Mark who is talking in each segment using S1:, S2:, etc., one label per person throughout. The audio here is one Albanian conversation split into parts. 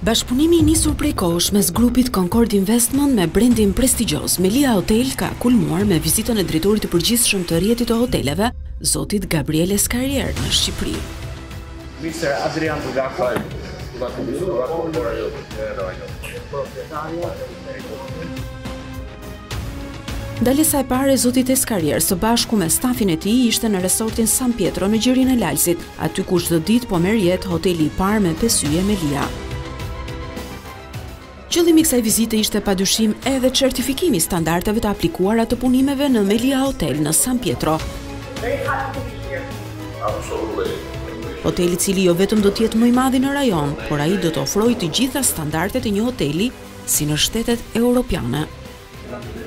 S1: Bashkëpunimi i nisur prej kohësh mes grupit Concord Investment me brendin prestigjioz Melia Hotel ka kulmuar me vizitën e drejtorit të përgjithshëm të rrjetit të hoteleve, zotit Gabriel Escarrer në Shqipëri.
S2: Mister Adrian Dugaku,
S1: Dugaku, Dugaku, Ndalesa e parë e Zotit Escarrer së bashku me stafin e tij ishte në resortin San Pietro në gjirin e Lalzit, aty ku çdo ditë po merr jetë hoteli i parë me pesë yje Melia. Qëllimi i kësaj vizite ishte pa dyshim edhe certifikimi i standardeve të aplikuara të punimeve në Meliá Hotel në San Pietro. Hotel i cili jo vetëm do të jetë më i madhi në rajon, por ai do të ofrojë të gjitha standardet e një hoteli si në shtetet europiane.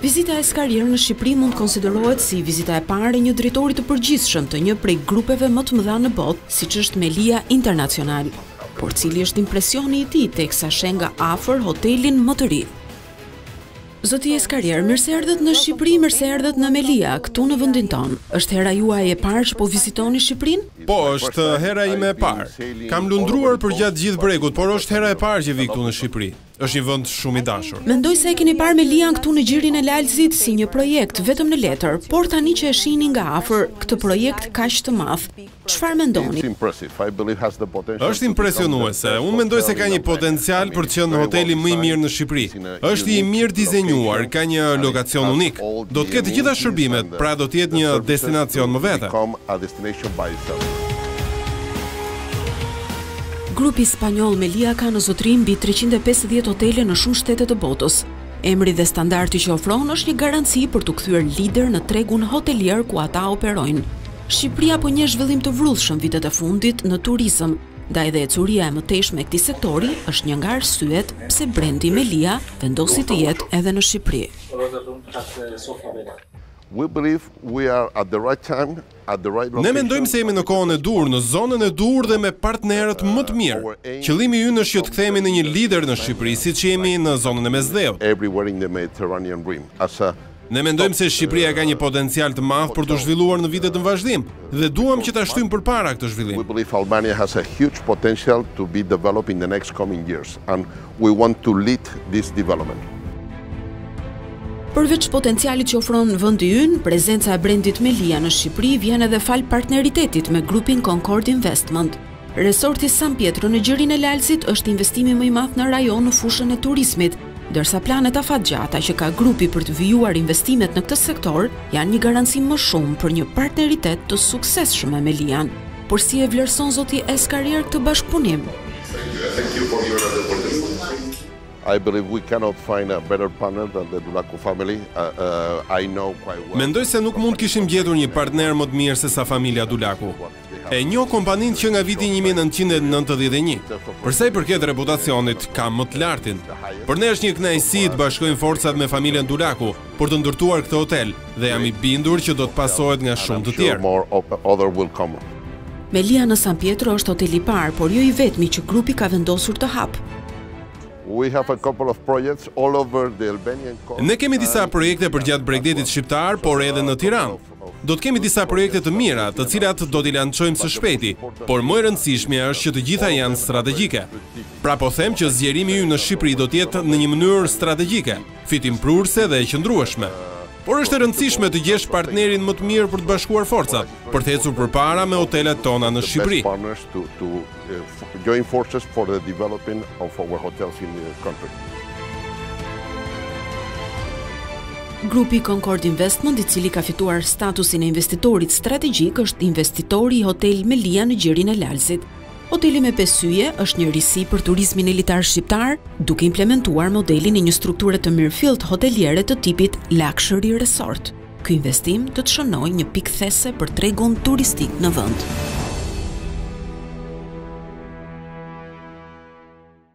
S1: Vizita e Escarrer në Shqipëri mund të konsiderohet si vizita e parë e një drejtori të përgjithshëm të një prej grupeve më të mëdha në botë, siç është Melia International. Por cili është impresioni i tij teksa sheh nga afër hotelin më të ri? Zoti Escarrer, mirë se erdhët në Shqipëri, mirë se erdhët në Melia, këtu në vendin tonë. Është hera juaj e parë që po vizitoni Shqipërinë?
S3: Po, është hera ime e parë. Kam lundruar përgjatë gjithë bregut, por është hera e parë që vij këtu në Shqipëri. Është një vend shumë i dashur.
S1: Mendoj se e keni parë Melian këtu në Gjirin e Lalzit si një projekt vetëm në letër, por tani që e shihni nga afër këtë projekt kaq të madh, çfarë mendoni?
S3: Është impresionuese. Unë mendoj se ka një potencial për të qenë hoteli më i mirë në Shqipëri. Është i mirëdizenjuar, ka një lokacion unik. Do të ketë të gjitha shërbimet, pra do të jetë një destinacion më vete.
S1: Grupi spanjoll Meliá ka në zotërim mbi treqind e pesëdhjetë hotele në shumë shtete të botës. Emri dhe standardi që ofron është një garanci për t'u kthyer lider në tregun hotelier ku ata operojnë. Shqipëria po njeh zhvillim të vrullshëm vitet e fundit në turizëm, ndaj dhe ecuria e mëtejshme e këtij sektori është një nga arsyet pse brendi Meliá vendosi të jetë edhe në Shqipëri.
S3: Ne mendojmë se jemi në kohën e duhur, në zonën e duhur dhe me partnerët më të mirë. Qëllimi ynë është që të kthehemi në një lider në Shqipëri, siç jemi në zonën e Mesdheut. Ne mendojmë se Shqipëria ka një potencial të madh për t'u zhvilluar në vitet në vazhdim dhe duam që ta shtyjmë përpara këtë zhvillim.
S4: We want to lead this development.
S1: Përveç potencialit që ofron vendi ynë, prezenca e brendit Melia në Shqipëri vjen edhe falë partneritetit me grupin Concord Investment. Resorti San Pietro në Gjirin e Lalzit është investimi më i madh në rajon në fushën e turizmit, ndërsa planet afatgjata që ka grupi për të vijuar investimet në këtë sektor janë një garanci më shumë për një partneritet të suksesshëm me Melian. Por si e vlerëson zoti Escarrer këtë bashkëpunim?
S3: Mendoj se nuk mund të kishim gjetur një partner më të mirë se sa familja Dulaku. E njoh kompaninë që nga viti një mijë e nëntëqind e nëntëdhjetë e një. Për sa i përket reputacionit, ka më të lartin. Për ne është një kënaqësi të bashkojmë forcat me familjen Dulaku, për të ndërtuar këtë hotel dhe jam i bindur që do të pasohet nga shumë të tjerë.
S1: Melia në San Pietro është hoteli i parë, por jo i vetmi që grupi ka vendosur të hapë.
S3: Ne kemi disa projekte përgjatë bregdetit shqiptar, por edhe në Tiranë. Do të kemi disa projekte të mira, të cilat do t'i lançojmë së shpejti, por më e rëndësishmja është që të gjitha janë strategjike. Pra po them që zgjerimi ynë në Shqipëri do të jetë në një mënyrë strategjike, fitimprurëse dhe e qëndrueshme. Por është e rëndësishme të gjesh partnerin më të mirë për të bashkuar forcat, për të ecur përpara me hotelet tona në Shqipëri.
S4: Join forces for the development of our hotels in the country.
S1: Grupi Concord Investment, i cili ka fituar statusin e investitorit strategjik, është investitori i Hotel Melia në Gjirin e Lalzit. Hoteli me pesë yje është një risi për turizmin elitar shqiptar, duke implementuar modelin e një strukture të mirëfilltë hoteliere të tipit Luxury Resort. Ky investim do të shënojë një pikë kthese për tregun turistik në vend.